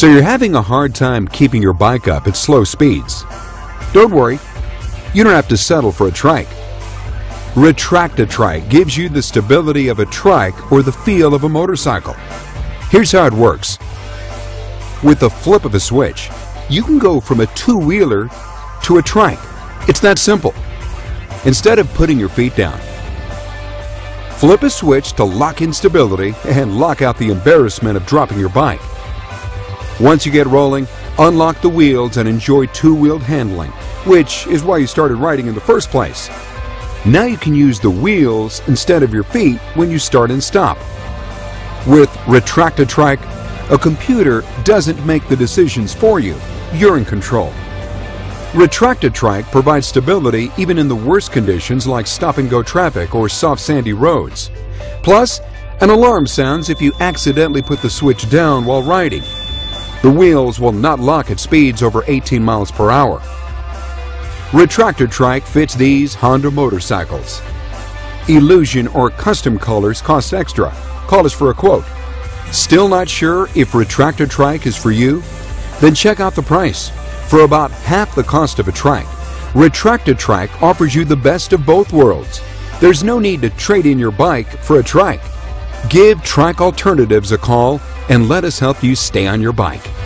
So you're having a hard time keeping your bike up at slow speeds. Don't worry, you don't have to settle for a trike. Retracta-Trike gives you the stability of a trike or the feel of a motorcycle. Here's how it works. With the flip of a switch, you can go from a two-wheeler to a trike. It's that simple. Instead of putting your feet down, flip a switch to lock in stability and lock out the embarrassment of dropping your bike. Once you get rolling, unlock the wheels and enjoy two-wheeled handling, which is why you started riding in the first place. Now you can use the wheels instead of your feet when you start and stop. With Retracta-Trike, a computer doesn't make the decisions for you. You're in control. Retracta-Trike provides stability even in the worst conditions like stop-and-go traffic or soft sandy roads. Plus, an alarm sounds if you accidentally put the switch down while riding. The wheels will not lock at speeds over 18 miles per hour. Retracta-Trike fits these Honda motorcycles. Illusion or custom colors cost extra. Call us for a quote. Still not sure if Retracta-Trike is for you? Then check out the price. For about half the cost of a trike, Retracta-Trike offers you the best of both worlds. There's no need to trade in your bike for a trike. Give Trike Alternatives a call and let us help you stay on your bike.